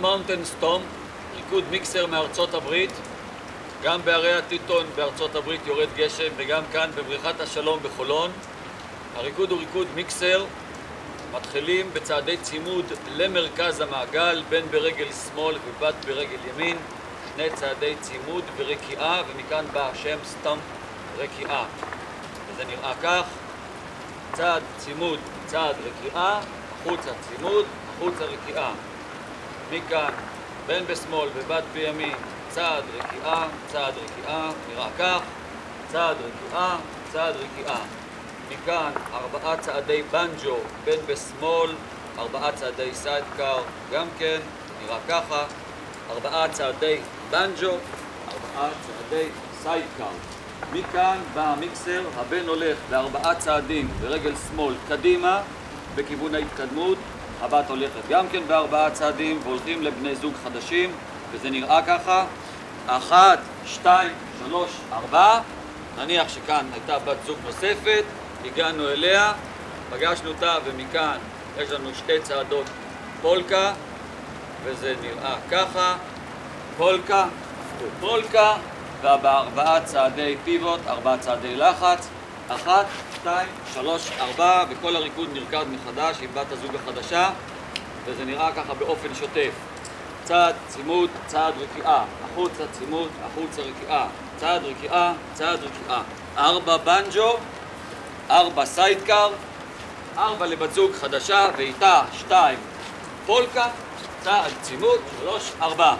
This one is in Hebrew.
Mountain Stomp, ריקוד mixer מארצות הברית. גם בהרי הטיטון בארצות הברית יורד גשם, וגם כאן בבריכת השלום בחולון. הריקוד הוא ריקוד mixer. מתחילים בצעדי צימוד למרכז המעגל, בן ברגל שמאל ובת ברגל ימין. שני צעדי צימוד ורקיעה, ומכאן בא השם stomp רקיעה. וזה נראה כך, צעד צימוד, צעד רקיעה, החוצה צימוד, החוצה רקיעה. מכאן, בן בשמאל ובת בימין, צעד רקיעה, צעד רקיעה, נראה כך, צעד רקיעה, צעד רקיעה. מכאן ארבעה צעדי banjo, בן בשמאל, ארבעה צעדי sidecar, גם כן, נראה ככה, ארבעה צעדי banjo, ארבעה צעדי sidecar. מכאן בא המיקסר, הבן הולך בארבעה צעדים ברגל שמאל קדימה, בכיוון ההתקדמות, הבת הולכת גם כן בארבעה צעדים, והולכים לבני זוג חדשים, וזה נראה ככה, אחת, שתיים, שלוש, ארבע, נניח שכאן הייתה בת זוג נוספת, הגענו אליה, פגשנו אותה, ומכאן יש לנו שתי צעדות פולקה, וזה נראה ככה, פולקה, פולקה, ובארבעה צעדי פיבוט, ארבעה צעדי לחץ, אחת, שתיים, שלוש, ארבע, וכל הריקוד נרקד מחדש עם בת הזוג החדשה, וזה נראה ככה באופן שוטף. צעד, צימוד, צעד רקיעה, החוצה צימוד, החוצה רקיעה, צעד רקיעה, צעד רקיעה. ארבע בנג'ו, ארבע סיידקאר, ארבע לבת זוג חדשה, ואיתה שתיים פולקה, צעד צימוד, שלוש, ארבע.